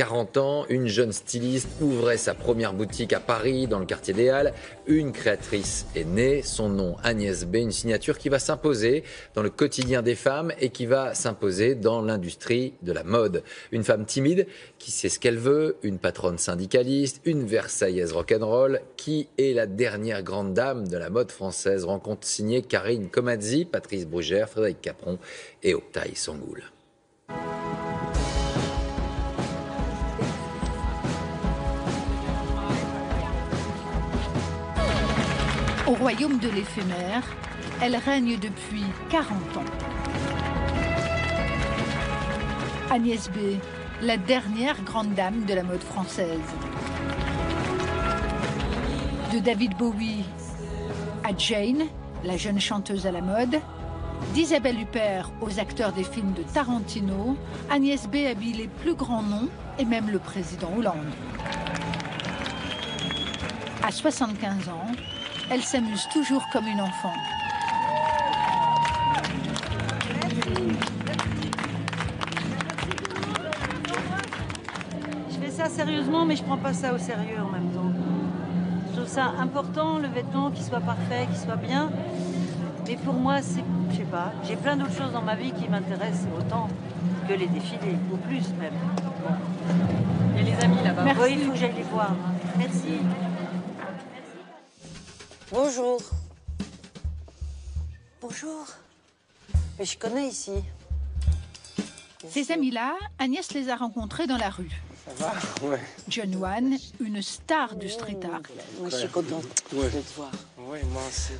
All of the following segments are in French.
40 ans, une jeune styliste ouvrait sa première boutique à Paris, dans le quartier des Halles. Une créatrice est née, son nom Agnès B, une signature qui va s'imposer dans le quotidien des femmes et qui va s'imposer dans l'industrie de la mode. Une femme timide qui sait ce qu'elle veut, une patronne syndicaliste, une versaillaise rock'n'roll, qui est la dernière grande dame de la mode française. Rencontre signée Karine Comazzi, Patrice Brugère, Frédéric Capron et Octaï Sangoul. Au royaume de l'éphémère, elle règne depuis 40 ans. Agnès B, la dernière grande dame de la mode française. De David Bowie à Jane, la jeune chanteuse à la mode, d'Isabelle Huppert aux acteurs des films de Tarantino, Agnès B habille les plus grands noms et même le président Hollande. À 75 ans, elle s'amuse toujours comme une enfant. Je fais ça sérieusement, mais je prends pas ça au sérieux en même temps. Je trouve ça important, le vêtement, qu'il soit parfait, qu'il soit bien. Mais pour moi, c'est, je sais pas, j'ai plein d'autres choses dans ma vie qui m'intéressent autant que les défilés, ou plus même. Il y a les amis là-bas. Oui, il faut que j'aille les voir. Merci. Bonjour. Bonjour. Mais je connais ici. Ces amis-là, Agnès les a rencontrés dans la rue. Ça va? Ouais. John Wan, une star du street art. Moi, je suis contente Ouais. de te voir. Ouais, moi aussi.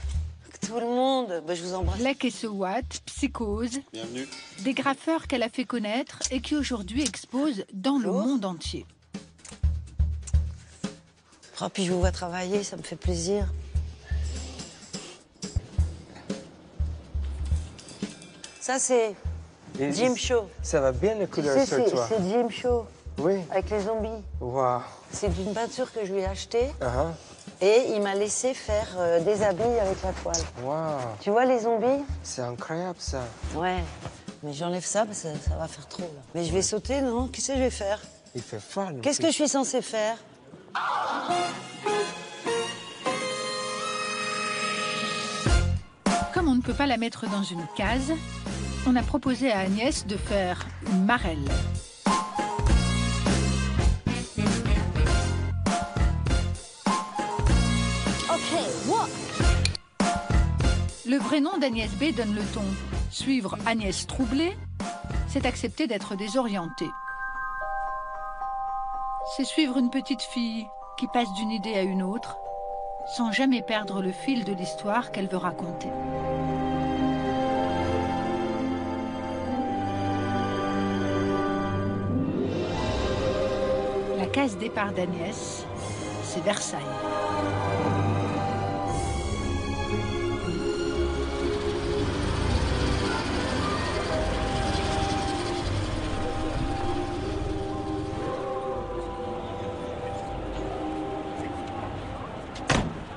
Tout le monde, ben, je vous embrasse. Black et Sowat, Psychose, Bienvenue. des graffeurs qu'elle a fait connaître et qui aujourd'hui exposent dans le monde entier. Oh, puis je vous vois travailler, ça me fait plaisir. Ça, c'est Jim Show. Ça va bien les Tu couleurs sais, sur c'est toi. c'est Jim Show, Oui. avec les zombies. Waouh. C'est une peinture que je lui ai achetée Ah et il m'a laissé faire euh, des habits avec la toile. Waouh. Tu vois les zombies? C'est incroyable ça. Ouais. Mais j'enlève ça parce que ça va faire trop, là. Mais je vais sauter, non? Qu'est-ce que je vais faire? Il fait froid. Qu'est-ce que je suis censée faire? Comme on ne peut pas la mettre dans une case, on a proposé à Agnès de faire une marelle. Le vrai nom d'Agnès B donne le ton. Suivre Agnès troublée, c'est accepter d'être désorientée. C'est suivre une petite fille qui passe d'une idée à une autre sans jamais perdre le fil de l'histoire qu'elle veut raconter. Case départ d'Agnès, c'est Versailles.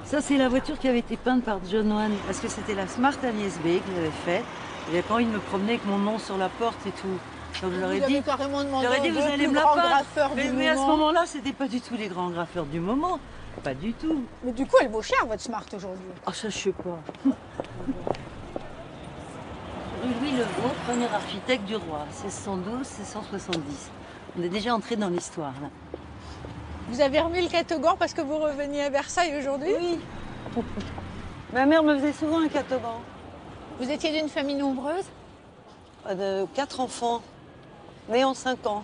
Ça, c'est la voiture qui avait été peinte par John Wan, parce que c'était la Smart Agnès B que j'avais faite. J'avais pas envie de me promener avec mon nom sur la porte et tout. Donc je leur ai dit, carrément je demandé leur ai dit, vous allez me la Mais, à ce moment. moment-là, c'était pas du tout les grands graffeurs du moment. Pas du tout. Mais du coup, elle vaut cher, votre Smart, aujourd'hui. Ah, ça, je sais pas. Rue Louis Levaux, premier architecte du roi, 1612-1670. On est déjà entré dans l'histoire, là. Vous avez remis le catogan parce que vous reveniez à Versailles aujourd'hui? Oui. Ma mère me faisait souvent un catogan. Vous étiez d'une famille nombreuse? Euh, De quatre enfants, nés en cinq ans.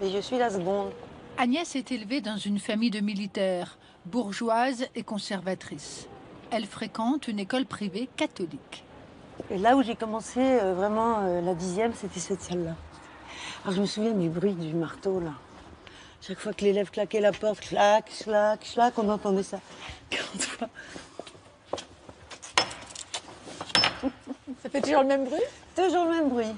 Et je suis la seconde. Agnès est élevée dans une famille de militaires, bourgeoise et conservatrice. Elle fréquente une école privée catholique. Et là où j'ai commencé euh, vraiment euh, la dixième, c'était cette salle-là. Alors je me souviens du bruit du marteau là. Chaque fois que l'élève claquait la porte, clac, clac, clac, on entendait ça. 40 fois. Ça fait toujours le même bruit? Toujours le même bruit.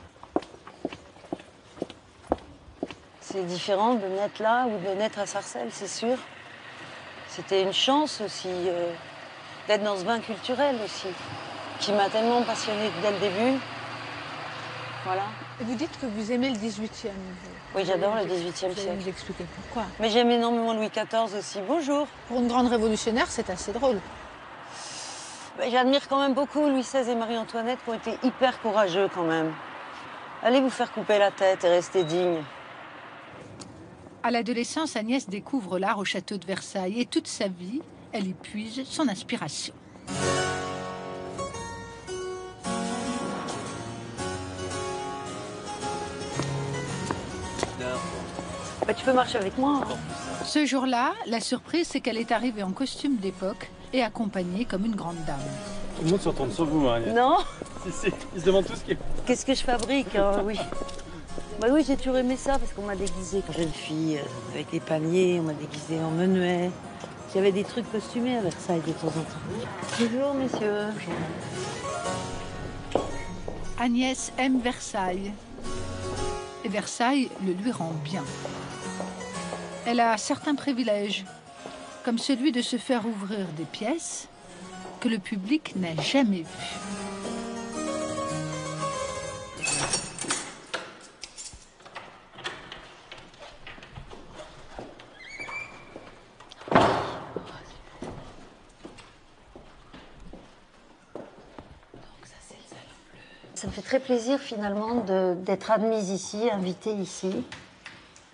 C'est différent de naître là ou de naître à Sarcelles, c'est sûr. C'était une chance aussi euh, d'être dans ce bain culturel aussi, qui m'a tellement passionnée dès le début. Voilà. Et vous dites que vous aimez le 18e. Oui, j'adore le 18e Vous allez siècle. nous expliquer pourquoi. Mais j'aime énormément Louis XIV aussi. Bonjour. Pour une grande révolutionnaire, c'est assez drôle. Ben, J'admire quand même beaucoup Louis XVI et Marie-Antoinette qui ont été hyper courageux quand même. Allez vous faire couper la tête et rester digne. À l'adolescence, Agnès découvre l'art au château de Versailles et toute sa vie, elle y puise son inspiration. Bah, tu peux marcher avec moi. hein. Ce jour-là, la surprise, c'est qu'elle est arrivée en costume d'époque et accompagnée comme une grande dame. Tout le monde se retourne sur vous, hein. Agnès. Non Si, si. Ils se demandent tout ce qui est. Qu'est-ce que je fabrique hein, Oui. Bah oui, j'ai toujours aimé ça parce qu'on m'a déguisée quand jeune fille euh, avec les paniers, on m'a déguisée en menuet. Avait des trucs costumés à Versailles de temps en temps. Bonjour, messieurs. Agnès aime Versailles. Et Versailles le lui rend bien. Elle a certains privilèges, comme celui de se faire ouvrir des pièces que le public n'a jamais vues. Fait très plaisir finalement d'être admise ici, invitée ici,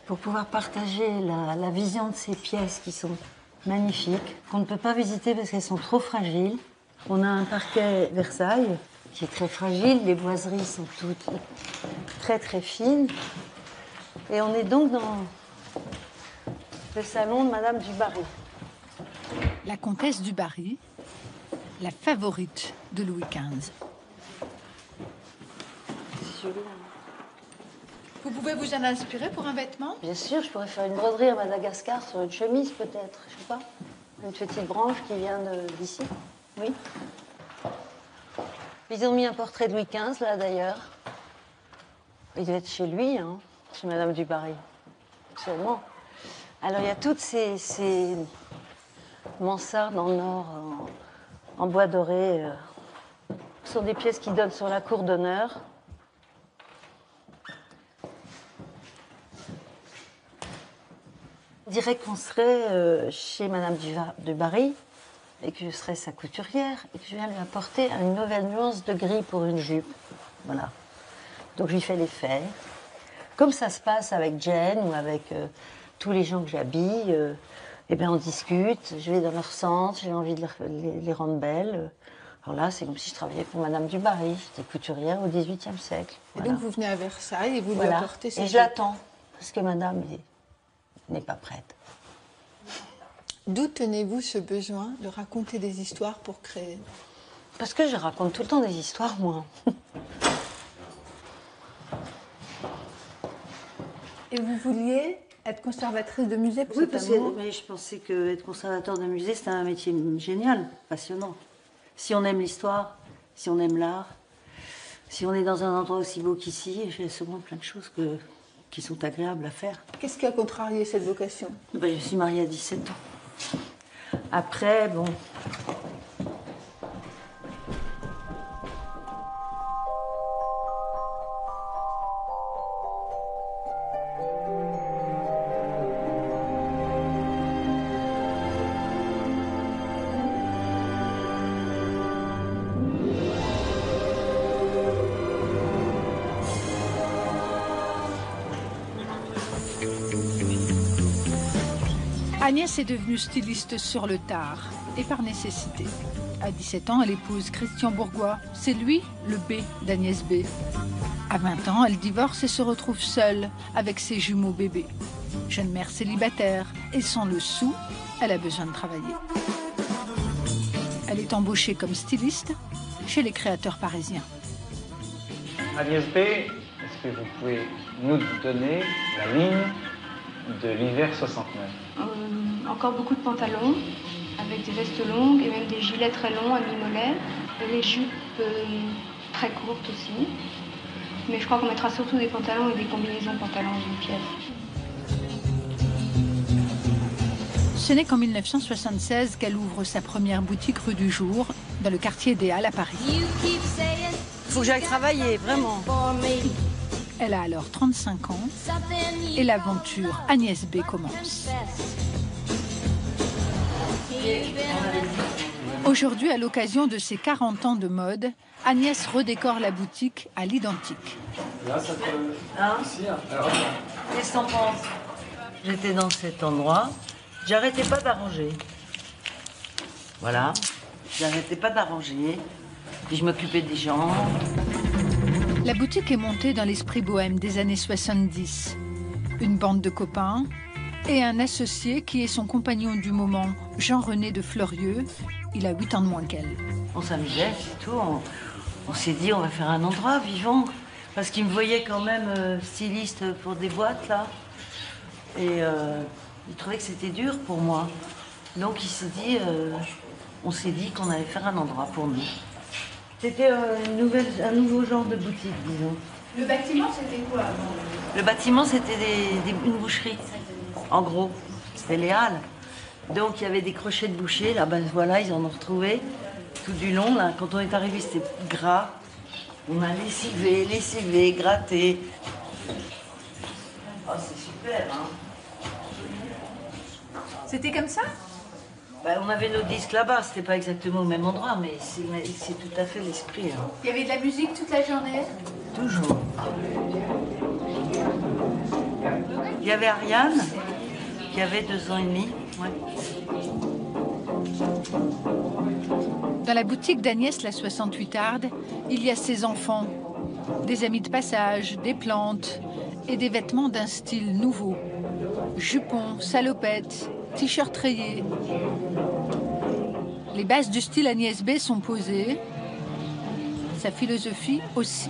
pour pouvoir partager la, vision de ces pièces qui sont magnifiques, qu'on ne peut pas visiter parce qu'elles sont trop fragiles. On a un parquet Versailles qui est très fragile, les boiseries sont toutes très très fines. Et on est donc dans le salon de Madame du Barry. La comtesse du Barry, la favorite de Louis XV. Vous pouvez vous en inspirer pour un vêtement? Bien sûr, je pourrais faire une broderie à Madagascar sur une chemise peut-être, je sais pas. Une petite branche qui vient d'ici. Oui. Ils ont mis un portrait de Louis XV là d'ailleurs. Il doit être chez lui, hein, chez Madame du Barry. Alors il y a toutes ces, ces mansardes en or, en, en bois doré. euh. Ce sont des pièces qui donnent sur la cour d'honneur. Dirait qu'on serait euh, chez Madame du, Barry et que je serais sa couturière et que je viens lui apporter une nouvelle nuance de gris pour une jupe. Voilà. Donc je lui fais l'effet. Comme ça se passe avec Jen ou avec euh, tous les gens que j'habille, euh, eh bien on discute, je vais dans leur sens, j'ai envie de leur- les, les rendre belles. Alors là, c'est comme si je travaillais pour Madame du Barry, j'étais couturière au XVIIIe siècle. Et donc vous venez à Versailles et vous lui Voilà. apportez Et je l'attends, parce que Madame est- n'est pas prête. D'où tenez-vous ce besoin de raconter des histoires pour créer? Parce que je raconte tout le temps des histoires, moi. Et vous vouliez être conservatrice de musée pour Oui, parce que mais je pensais que être conservateur de musée, c'était un métier génial, passionnant. Si on aime l'histoire, si on aime l'art, si on est dans un endroit aussi beau qu'ici, j'ai souvent plein de choses que, qui sont agréables à faire. Qu'est-ce qui a contrarié cette vocation? Ben, je suis mariée à 17 ans. Après, bon. Est devenue styliste sur le tard et par nécessité. À 17 ans, elle épouse Christian Bourgois. C'est lui le B d'Agnès B. À 20 ans, elle divorce et se retrouve seule avec ses jumeaux bébés. Jeune mère célibataire et sans le sou, elle a besoin de travailler. Elle est embauchée comme styliste chez les créateurs parisiens. Agnès B, est-ce que vous pouvez nous donner la ligne de l'hiver 69 Euh, encore beaucoup de pantalons, avec des vestes longues et même des gilets très longs à mi-mollet. Et les jupes euh, très courtes aussi. Mais je crois qu'on mettra surtout des pantalons et des combinaisons pantalons d'une pièce. Ce n'est qu'en 1976 qu'elle ouvre sa première boutique rue du Jour, dans le quartier des Halles à Paris. Il faut que j'aille travailler, vraiment. Elle a alors 35 ans et l'aventure Agnès B commence. Aujourd'hui, à l'occasion de ses 40 ans de mode, Agnès redécore la boutique à l'identique. Hein Qu'est-ce que t'en penses? J'étais dans cet endroit, j'arrêtais pas d'arranger. Voilà, j'arrêtais pas d'arranger, puis je m'occupais des gens. La boutique est montée dans l'esprit bohème des années 70. Une bande de copains et un associé qui est son compagnon du moment, Jean-René de Fleurieux. Il a 8 ans de moins qu'elle. On s'amusait, c'est tout. On, on s'est dit, on va faire un endroit vivant. Parce qu'il me voyait quand même euh, styliste pour des boîtes, là. Et euh, il trouvait que c'était dur pour moi. Donc il s'est dit, euh, on s'est dit qu'on allait faire un endroit pour nous. C'était euh, un nouveau genre de boutique, disons. Le bâtiment, c'était quoi avant? Le bâtiment, c'était des- des- une boucherie, en gros. C'était les halles. Donc il y avait des crochets de boucher, là, ben voilà, ils en ont retrouvé tout du long. Là. Quand on est arrivé, c'était gras. On a lessivé, lessivé, gratté. Oh, c'est super, hein C'était comme ça? Ben, On avait nos disques là-bas, c'était pas exactement au même endroit, mais c'est tout à fait l'esprit. hein. Il y avait de la musique toute la journée? Toujours. Il y avait Ariane, qui avait deux ans et demi. ouais. Dans la boutique d'Agnès la 68 Arde, il y a ses enfants, des amis de passage, des plantes et des vêtements d'un style nouveau. Jupons, salopettes, t-shirts rayés. Les bases du style Agnès B sont posées, sa philosophie aussi.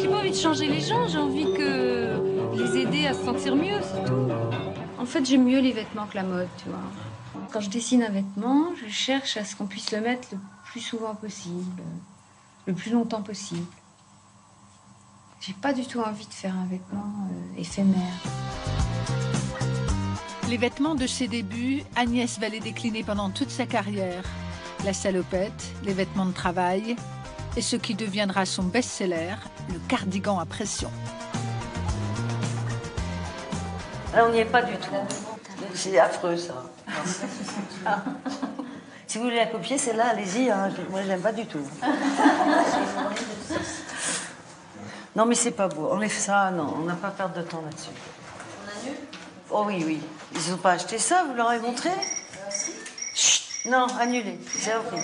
J'ai pas envie de changer les gens, j'ai envie que les aider à se sentir mieux, c'est tout. En fait, j'aime mieux les vêtements que la mode, tu vois. Quand je dessine un vêtement, je cherche à ce qu'on puisse le mettre le plus souvent possible, le plus longtemps possible. J'ai pas du tout envie de faire un vêtement euh, éphémère. Les vêtements de ses débuts, Agnès va les décliner pendant toute sa carrière. La salopette, les vêtements de travail et ce qui deviendra son best-seller, le cardigan à pression. Là, on n'y est pas du tout. C'est affreux, ça. si vous voulez la copier, celle-là, allez-y. hein. Moi, je l'aime pas du tout. non, mais c'est pas beau. Enlève ça, non. On n'a pas perdre de temps là-dessus. Oh oui, oui. Ils n'ont pas acheté ça, vous leur avez montré? Chut, Non, annulé. C'est horrible.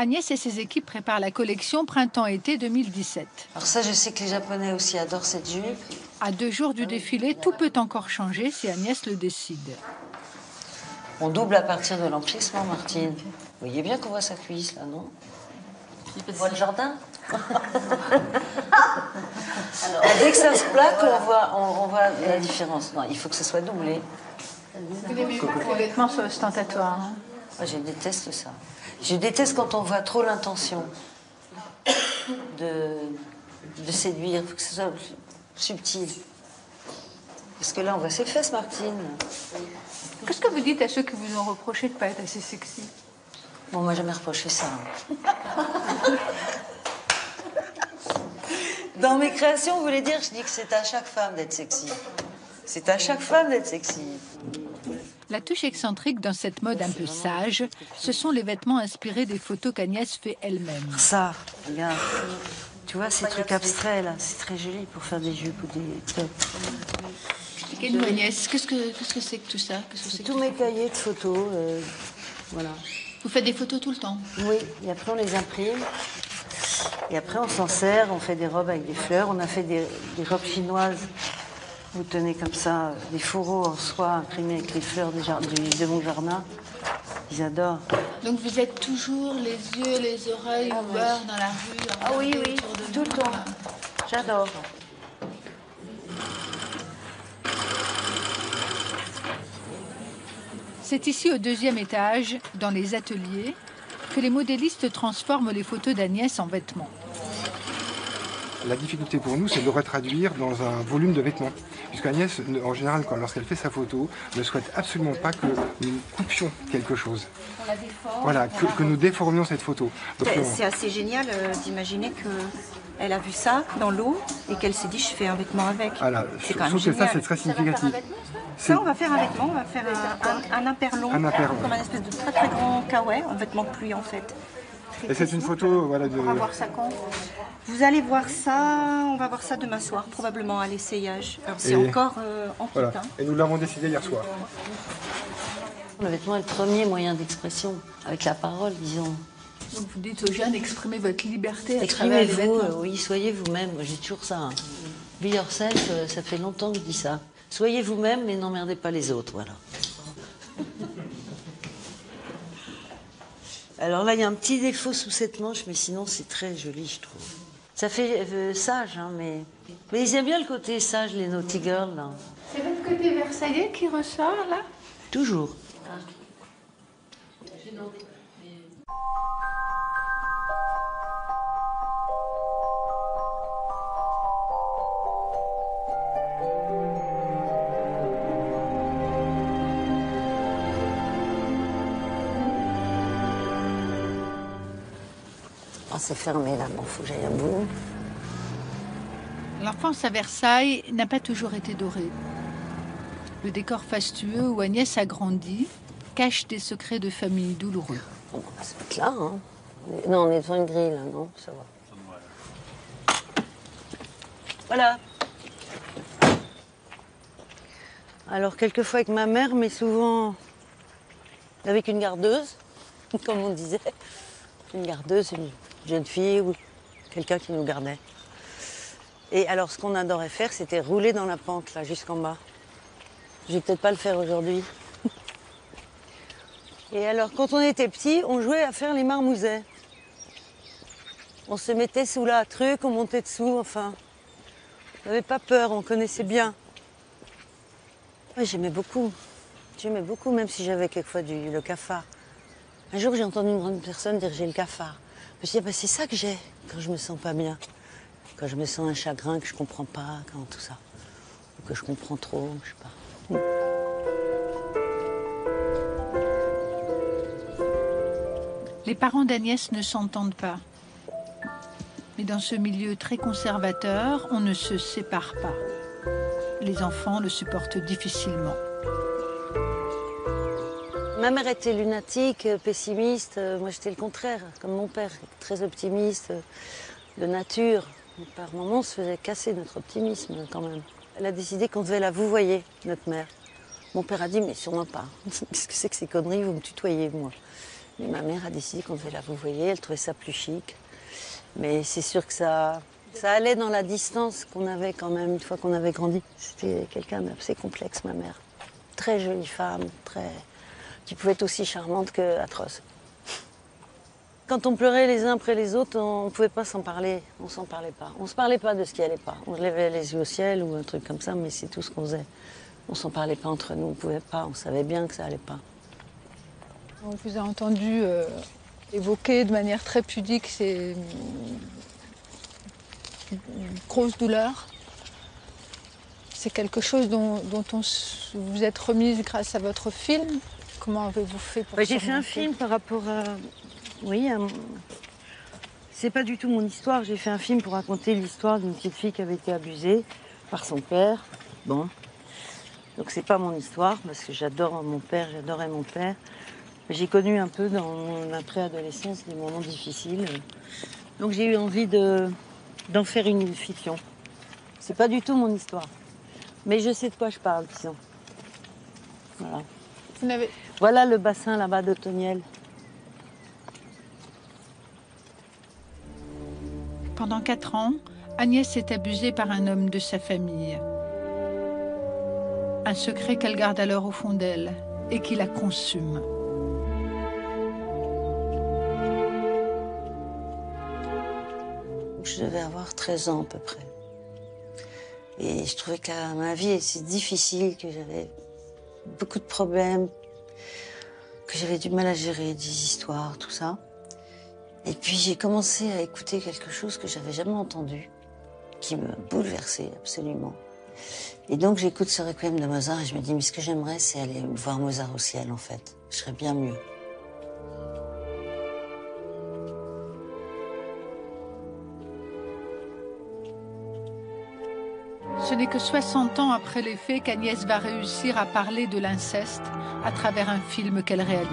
Agnès et ses équipes préparent la collection printemps-été 2017. Alors ça, je sais que les Japonais aussi adorent cette jupe. À deux jours du défilé, tout peut encore changer si Agnès le décide. On double à partir de l'emplissement, Martine. Vous voyez bien qu'on voit sa cuisse, là, non? On voit le jardin? Alors, Dès que ça se plaque, on voit, on, on voit la différence. Non, il faut que ce soit doublé. Les vêtements sont ostentatoires. hein? Moi, je déteste ça. Je déteste quand on voit trop l'intention de, de séduire. Il faut que ce soit subtil. Parce que là, on voit ses fesses, Martine. Qu'est-ce que vous dites à ceux qui vous ont reproché de ne pas être assez sexy? Bon, moi, jamais reproché ça. Dans mes créations, vous voulez dire, je dis que c'est à chaque femme d'être sexy. C'est à chaque femme d'être sexy. La touche excentrique dans cette mode un peu sage, ce sont les vêtements inspirés des photos qu'Agnès fait elle-même. Ça, regarde. Tu vois, ces trucs abstraits, là, c'est très joli pour faire des jupes ou des tops. Expliquez-nous Agnès, qu'est-ce que c'est que tout ça? Que tous mes cahiers de photos. euh, voilà. Vous faites des photos tout le temps? Oui, et après on les imprime. Et après on s'en sert, on fait des robes avec des fleurs. On a fait des, des robes chinoises. Vous tenez comme ça, des fourreaux en soie imprimés avec les fleurs du- de mon jardin. Ils adorent. Donc vous êtes toujours les yeux, les oreilles ouverts dans la rue Ah oui, oui, autour de tout le temps. J'adore. C'est ici au deuxième étage, dans les ateliers, que les modélistes transforment les photos d'Agnès en vêtements. La difficulté pour nous, c'est de le retraduire dans un volume de vêtements. Puisqu'Agnès, en général, quand- lorsqu'elle fait sa photo, ne souhaite absolument pas que nous coupions quelque chose. On la déforme. Voilà, que, que nous déformions cette photo. Donc, C'est- on- C'est assez génial euh, d'imaginer qu'elle a vu ça dans l'eau et qu'elle s'est dit je fais un vêtement avec. Voilà, c'est je quand même trouve que ça, c'est très significatif. C'est- Ça, on va faire un vêtement, on va faire un, un, un imperlon, Un imperlon. comme un espèce de très très grand kawaii, en vêtement de pluie en fait. Et c'est une photo voilà, de... On va voir ça quand? Vous allez voir ça, on va voir ça demain soir, probablement à l'essayage. Alors c'est encore euh, en Voilà. hein. Et nous l'avons décidé hier soir. Le vêtement est le premier moyen d'expression, avec la parole, disons. Donc vous dites aux jeunes, exprimez votre liberté à travers les Exprimez-vous, vêtements. euh, oui, soyez vous-même. Moi, J'ai toujours ça. hein. Be yourself, euh, ça fait longtemps que je dis ça. Soyez vous-même, mais n'emmerdez pas les autres, voilà. Alors là, il y a un petit défaut sous cette manche, mais sinon, c'est très joli, je trouve. Ça fait euh, sage, hein, mais... Mais ils aiment bien le côté sage, les naughty girls, là. C'est votre côté versaillais qui ressort là? Toujours. Oh, c'est fermé là, bon, faut que j'aille à bout. L'enfance à Versailles n'a pas toujours été dorée. Le décor fastueux où Agnès a grandi cache des secrets de famille douloureux. On va se mettre là, hein. Non, on est devant une grille, là, non Ça va. Voilà. Alors, quelquefois avec ma mère, mais souvent avec une gardeuse, comme on disait. Une gardeuse, une jeune fille ou quelqu'un qui nous gardait. Et alors, ce qu'on adorait faire, c'était rouler dans la pente, là, jusqu'en bas. Je vais peut-être pas le faire aujourd'hui. Et alors, quand on était petit, on jouait à faire les marmousets. On se mettait sous la truc, on montait dessous, enfin. On n'avait pas peur, on connaissait bien. J'aimais beaucoup. J'aimais beaucoup, même si j'avais quelquefois du, le cafard. Un jour, j'ai entendu une grande personne dire j'ai le cafard. Je bah, c'est ça que j'ai quand je me sens pas bien. Quand je me sens un chagrin que je comprends pas, quand tout ça. Ou que je comprends trop, je sais pas. Les parents d'Agnès ne s'entendent pas. Mais dans ce milieu très conservateur, on ne se sépare pas. Les enfants le supportent difficilement. Ma mère était lunatique, euh, pessimiste. euh, Moi, j'étais le contraire, comme mon père, très optimiste, euh, de nature. Par moments, on se faisait casser notre optimisme, quand même. Elle a décidé qu'on devait la vouvoyer, notre mère. Mon père a dit, mais sûrement pas. Qu'est-ce que c'est que ces conneries Vous me tutoyez, moi? Mais ma mère a décidé qu'on devait la vouvoyer. Elle trouvait ça plus chic. Mais c'est sûr que ça, ça allait dans la distance qu'on avait quand même une fois qu'on avait grandi. C'était quelqu'un d'assez complexe, ma mère. Très jolie femme, très qui pouvait être aussi charmante que atroce. Quand on pleurait les uns après les autres, on ne pouvait pas s'en parler. On s'en parlait pas. On se parlait pas de ce qui allait pas. On levait les yeux au ciel ou un truc comme ça, mais c'est tout ce qu'on faisait. On s'en parlait pas entre nous. On pouvait pas. On savait bien que ça allait pas. On vous a entendu euh, évoquer de manière très pudique ces une grosse douleur. C'est quelque chose dont, dont on s- vous êtes remise grâce à votre film. Comment avez-vous fait pour Bah, J'ai fait un film par rapport à. Oui, à c'est pas du tout mon histoire. J'ai fait un film pour raconter l'histoire d'une petite fille qui avait été abusée par son père. Bon. Donc c'est pas mon histoire parce que j'adore mon père, j'adorais mon père. J'ai connu un peu dans mon après-adolescence des moments difficiles. Donc j'ai eu envie de d'en faire une fiction. C'est pas du tout mon histoire. Mais je sais de quoi je parle, disons. Voilà. Vous n'avez- Voilà le bassin là-bas de Toniel. Pendant quatre ans, Agnès est abusée par un homme de sa famille. Un secret qu'elle garde alors au fond d'elle et qui la consume. Je devais avoir 13 ans à peu près. Et je trouvais que la- ma vie était difficile, que j'avais beaucoup de problèmes, que j'avais du mal à gérer des histoires, tout ça. Et puis j'ai commencé à écouter quelque chose que j'avais jamais entendu. qui me bouleversait absolument. Et donc j'écoute ce requiem de Mozart et je me dis, mais ce que j'aimerais, c'est aller voir Mozart au ciel, en fait. Je serais bien mieux. N'est que 60 ans après les faits qu'Agnès va réussir à parler de l'inceste à travers un film qu'elle réalise.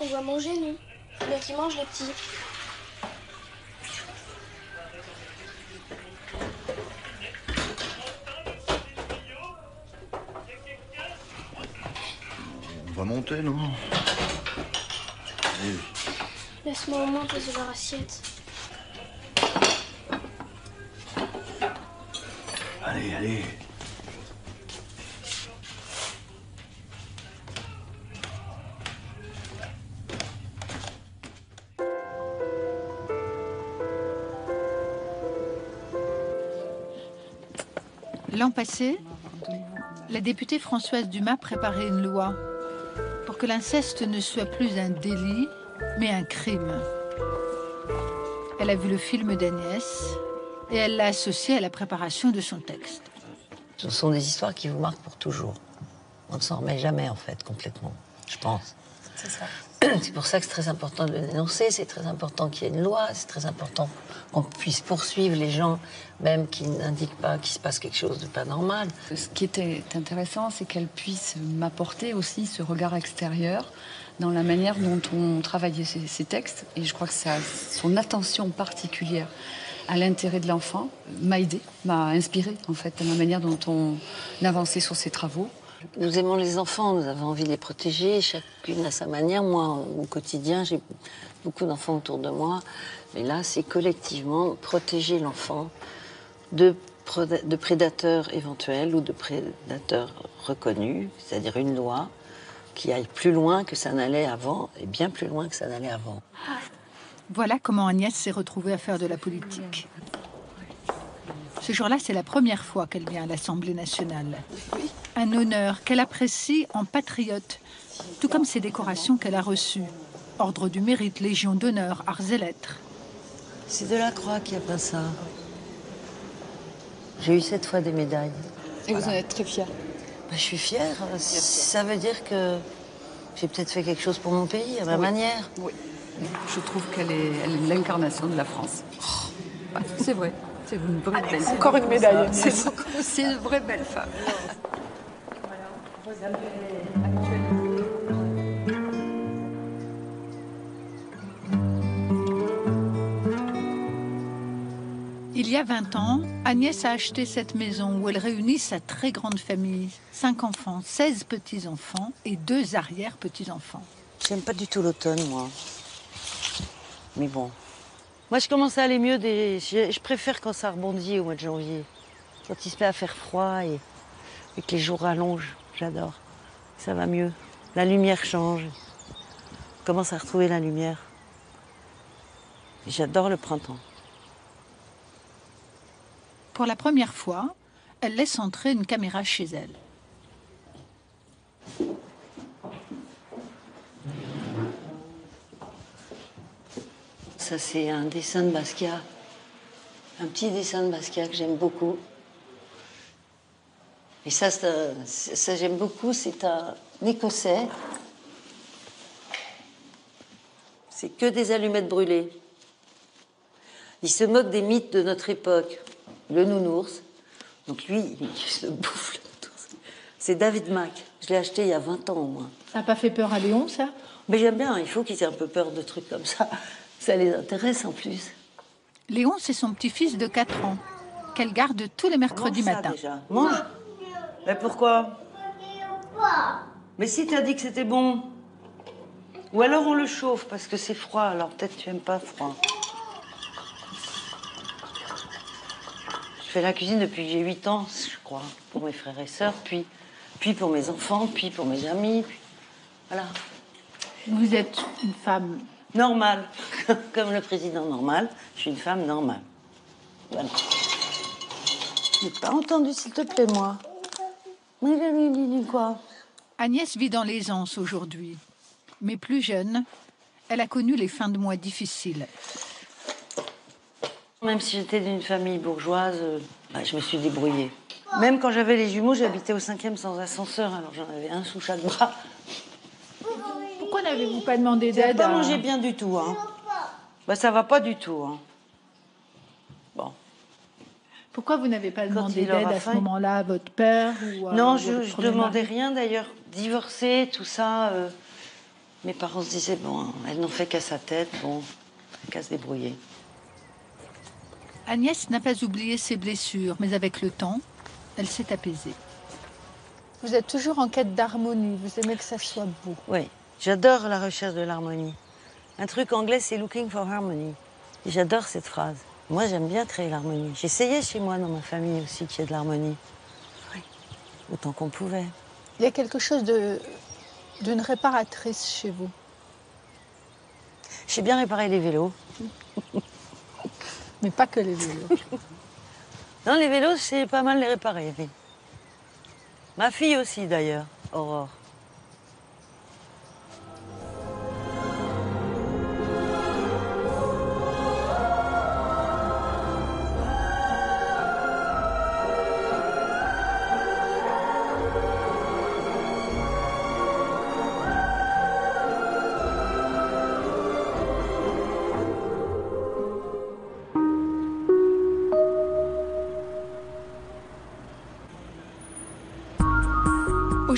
On va manger, nous. Le qui mange les petits. On va monter, non? Allez. Laisse-moi au moins poser leur assiette. L'an passé, la députée Françoise Dumas préparait une loi pour que l'inceste ne soit plus un délit, mais un crime. Elle a vu le film d'Agnès et elle l'a associé à la préparation de son texte. Ce sont des histoires qui vous marquent pour toujours. On ne s'en remet jamais, en fait, complètement, je pense. C'est ça. C'est pour ça que c'est très important de le dénoncer, c'est très important qu'il y ait une loi, c'est très important qu'on puisse poursuivre les gens, même qui n'indiquent pas qu'il se passe quelque chose de pas normal. Ce qui était intéressant, c'est qu'elle puisse m'apporter aussi ce regard extérieur dans la manière dont on travaillait ces, ces textes. Et je crois que ça, son attention particulière à l'intérêt de l'enfant m'a aidé, m'a inspiré en fait, dans la manière dont on avançait sur ces travaux. Nous aimons les enfants, nous avons envie de les protéger, chacune à sa manière. Moi, au quotidien, j'ai beaucoup d'enfants autour de moi. Mais là, c'est collectivement protéger l'enfant de, de prédateurs éventuels ou de prédateurs reconnus, c'est-à-dire une loi qui aille plus loin que ça n'allait avant, et bien plus loin que ça n'allait avant. Voilà comment Agnès s'est retrouvée à faire de la politique. Ce jour-là, c'est la première fois qu'elle vient à l'Assemblée nationale. Un honneur qu'elle apprécie en patriote, tout comme ses décorations qu'elle a reçues. Ordre du mérite, Légion d'honneur, arts et lettres. C'est de la croix qui a peint ça. J'ai eu sept fois des médailles. Et vous en êtes très fière Ben, je suis fière. Ça veut dire que j'ai peut-être fait quelque chose pour mon pays, à ma Oui. manière. Oui. Je trouve qu'elle est l'incarnation de la France. Ouais, c'est vrai. C'est une vraie belle femme. encore une médaille, C'est une vraie belle femme. Il y a 20 ans, Agnès a acheté cette maison où elle réunit sa très grande famille. Cinq enfants, 16 petits-enfants et deux arrière-petits-enfants. J'aime pas du tout l'automne, moi. Mais bon. Moi, je commence à aller mieux. Des... Je, préfère quand ça rebondit au mois de janvier. Quand il se met à faire froid et, et que les jours rallongent. J'adore. Ça va mieux. La lumière change. On commence à retrouver la lumière. J'adore le printemps. Pour la première fois, elle laisse entrer une caméra chez elle. Ça, c'est un dessin de Basquiat. Un petit dessin de Basquiat que j'aime beaucoup. Et ça, ça j'aime beaucoup. C'est un Écossais. C'est que des allumettes brûlées. Il se moque des mythes de notre époque. Le nounours. Donc lui, il se bouffe le nounours. C'est David Mack. Je l'ai acheté il y a 20 ans au moins. Ça n'a pas fait peur à Léon, ça? Mais j'aime bien, il faut qu'ils aient un peu peur de trucs comme ça. Ça les intéresse en plus. Léon, c'est son petit-fils de 4 ans, qu'elle garde tous les mercredis Mange ça, matins. déjà. Mange. Mais pourquoi Mais si t'as dit que c'était bon. Ou alors on le chauffe parce que c'est froid. Alors peut-être tu aimes pas froid. Je fais la cuisine depuis que j'ai 8 ans, je crois, pour mes frères et sœurs, puis, puis pour mes enfants, puis pour mes amis. puis- Voilà. Vous êtes une femme Normale. Comme le président normal, je suis une femme normale. Voilà. J'ai pas entendu, s'il te plaît, moi. Mais dit quoi Agnès vit dans l'aisance aujourd'hui. Mais plus jeune, elle a connu les fins de mois difficiles. Même si j'étais d'une famille bourgeoise, euh, bah, je me suis débrouillée. Même quand j'avais les jumeaux, j'habitais au cinquième sans ascenseur, alors j'en avais un sous chaque bras. N'avez-vous pas demandé d'aide pas à- mangé bien du tout, hein. Bah ça va pas du tout, hein. Pourquoi vous n'avez pas demandé d'aide à ce moment-là à votre père ou à Non, je, premier demandais rien d'ailleurs. Divorcer, tout ça. euh, mes parents se disaient, bon, elle n'en fait qu'à sa tête, bon, qu'à se débrouiller. Agnès n'a pas oublié ses blessures, mais avec le temps, elle s'est apaisée. Vous êtes toujours en quête d'harmonie. Vous aimez que ça soit beau. Oui, j'adore la recherche de l'harmonie. Un truc anglais, c'est looking for harmony. J'adore cette phrase. Moi, j'aime bien créer l'harmonie. J'essayais chez moi, dans ma famille aussi, qu'il y ait de l'harmonie. Oui, autant qu'on pouvait. Il y a quelque chose de d'une réparatrice chez vous. J'ai bien réparé les vélos. Mais pas que les vélos. Non, les vélos, c'est pas mal les réparer, oui. Ma fille aussi, d'ailleurs, Aurore.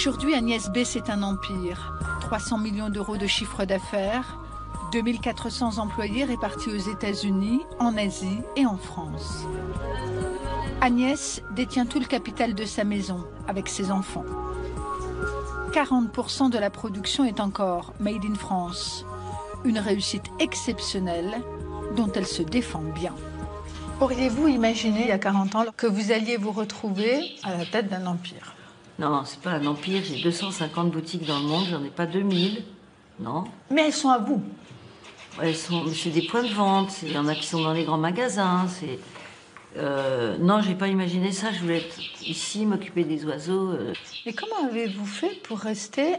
Aujourd'hui, Agnès B, c'est un empire. 300 millions d'euros de chiffre d'affaires, 2400 employés répartis aux États-Unis, en Asie et en France. Agnès détient tout le capital de sa maison avec ses enfants. 40% de la production est encore made in France. Une réussite exceptionnelle dont elle se défend bien. Auriez-vous imaginé il y a 40 ans que vous alliez vous retrouver à la tête d'un empire? Non, c'est pas un empire. J'ai 250 boutiques dans le monde, j'en ai pas 2000. Non. Mais elles sont à vous. Elles sont, c'est des points de vente. Il y en a qui sont dans les grands magasins. C'est. Euh, non, j'ai pas imaginé ça. Je voulais être ici, m'occuper des oiseaux. euh. Et comment avez-vous fait pour rester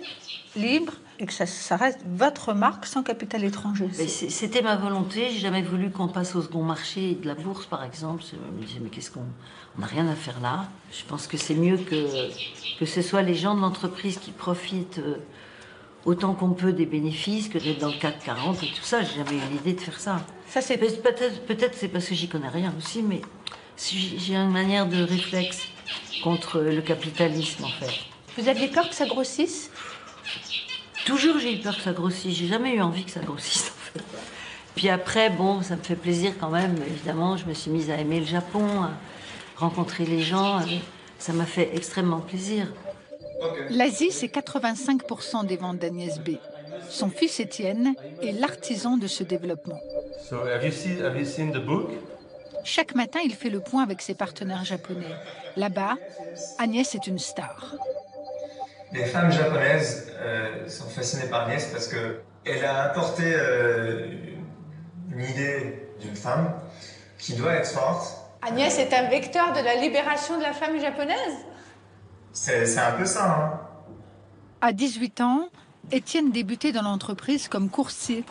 libre et que ça, ça reste votre marque sans capital étranger C'était ma volonté. J'ai jamais voulu qu'on passe au second marché de la bourse, par exemple. Je me disais, mais qu'est-ce qu'on. On n'a rien à faire là. Je pense que c'est mieux que, que ce soit les gens de l'entreprise qui profitent euh, autant qu'on peut des bénéfices que d'être dans le 440 et tout ça. J'ai jamais eu l'idée de faire ça. Ça, c'est. Peut-être peut-être c'est parce que j'y connais rien aussi, mais si j'ai une manière de réflexe contre le capitalisme, en fait. Vous aviez peur que ça grossisse? Toujours j'ai eu peur que ça grossisse. J'ai jamais eu envie que ça grossisse en fait. Puis après, bon, ça me fait plaisir quand même. Évidemment, je me suis mise à aimer le Japon, à rencontrer les gens. Ça m'a fait extrêmement plaisir. L'Asie, c'est 85% des ventes d'Agnès B. Son fils Étienne est l'artisan de ce développement. So have you seen have you seen the book? Chaque matin, il fait le point avec ses partenaires japonais. Là-bas, Agnès est une star. Les femmes japonaises euh, sont fascinées par Agnès parce que elle a apporté euh, une idée d'une femme qui doit être forte. Agnès est un vecteur de la libération de la femme japonaise? C'est c'est un peu ça. Hein. À 18 ans, Étienne débutait dans l'entreprise comme coursier.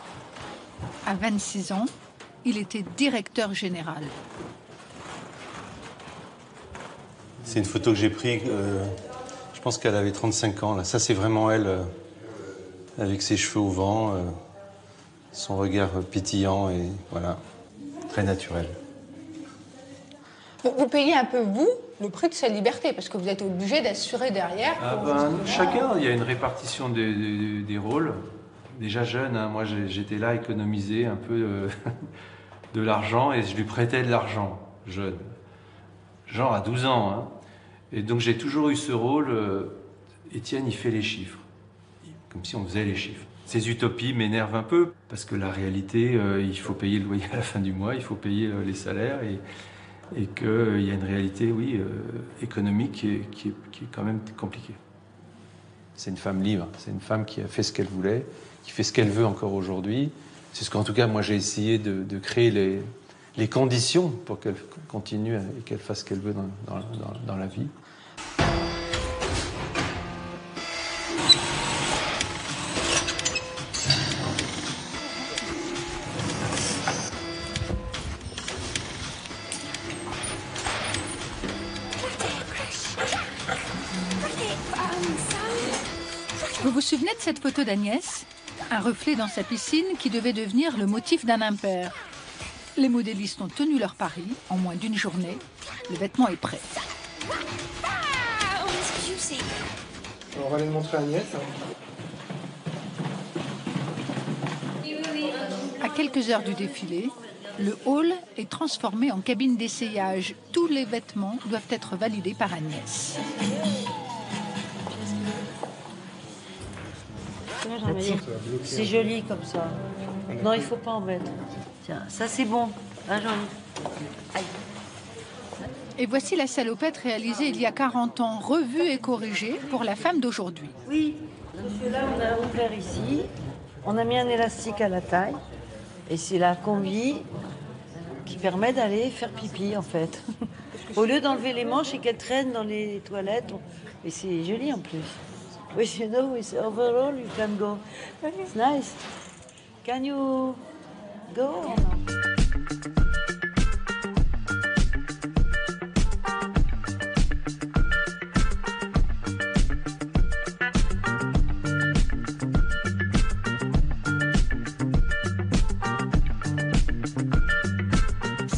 À 26 ans, il était directeur général. C'est une photo que j'ai prise, euh, je pense qu'elle avait 35 ans. Là. Ça, c'est vraiment elle, euh, avec ses cheveux au vent, euh, son regard pétillant et voilà, très naturel. vous, vous payez un peu, vous, le prix de sa liberté, parce que vous êtes obligé d'assurer derrière. Ah pour ben, chacun, il y a une répartition des, des- des rôles. Déjà jeune, hein, moi j'étais là à économiser un peu euh, de l'argent et je lui prêtais de l'argent, jeune. Genre à 12 ans. hein. Et donc j'ai toujours eu ce rôle, euh, Étienne il fait les chiffres, comme si on faisait les chiffres. Ces utopies m'énervent un peu parce que la réalité, euh, il faut payer le loyer à la fin du mois, il faut payer euh, les salaires et, et qu'il y a une réalité, oui, économique qui est quand même compliquée. C'est une femme libre, c'est une femme qui a fait ce qu'elle voulait, qui fait ce qu'elle veut encore aujourd'hui. C'est ce qu'en tout cas, moi, j'ai essayé de, de créer les, les conditions pour qu'elle continue et qu'elle fasse ce qu'elle veut dans, dans, la vie. Vous vous souvenez de cette photo d'Agnès? Un reflet dans sa piscine qui devait devenir le motif d'un impair. Les modélistes ont tenu leur pari en moins d'une journée. Le vêtement est prêt. On va aller le montrer à Agnès. À quelques heures du défilé, le hall est transformé en cabine d'essayage. Tous les vêtements doivent être validés par Agnès. C'est joli comme ça. Non, il faut pas en mettre. Tiens, ça c'est bon. Hein. Aïe. Et voici la salopette réalisée il y a 40 ans, revue et corrigée pour la femme d'aujourd'hui. Oui, là on a ouvert ici. On a mis un élastique à la taille. Et c'est la combi qui permet d'aller faire pipi en fait. Au lieu d'enlever les manches et qu'elles traînent dans les toilettes. Et c'est joli en plus. With you know, with overall you can go. It's nice. Can you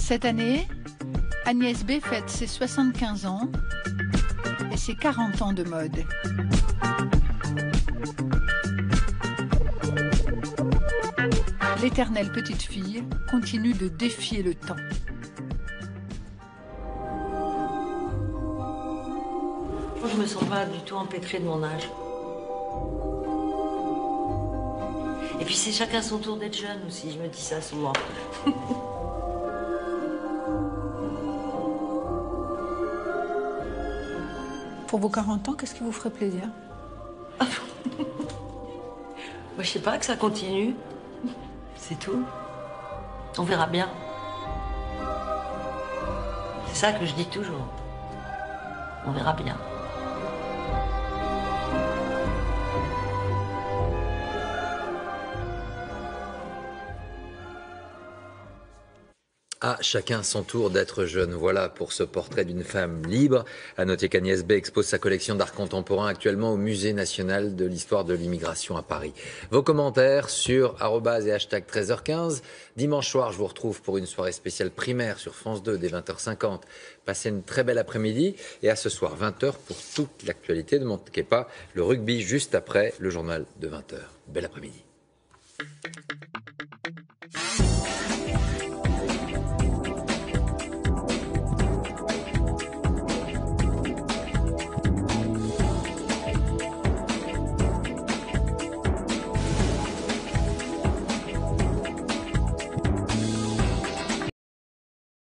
Cette année, Agnès B fête ses 75 ans et ses 40 ans de mode. L'éternelle petite fille continue de défier le temps. Moi, je me sens pas du tout empêtrée de mon âge. Et puis c'est chacun son tour d'être jeune aussi, je me dis ça souvent. Pour vos 40 ans, qu'est-ce qui vous ferait plaisir? Moi, je sais pas, que ça continue. C'est tout. On verra bien. C'est ça que je dis toujours. On verra bien. À chacun son tour d'être jeune. Voilà pour ce portrait d'une femme libre. À noter qu'Agnès B expose sa collection d'art contemporain actuellement au Musée national de l'histoire de l'immigration à Paris. Vos commentaires sur arrobase et hashtag 13h15. Dimanche soir, je vous retrouve pour une soirée spéciale primaire sur France 2 dès 20h50. Passez une très belle après-midi et à ce soir 20h pour toute l'actualité. Ne manquez pas le rugby juste après le journal de 20h. Bel après-midi.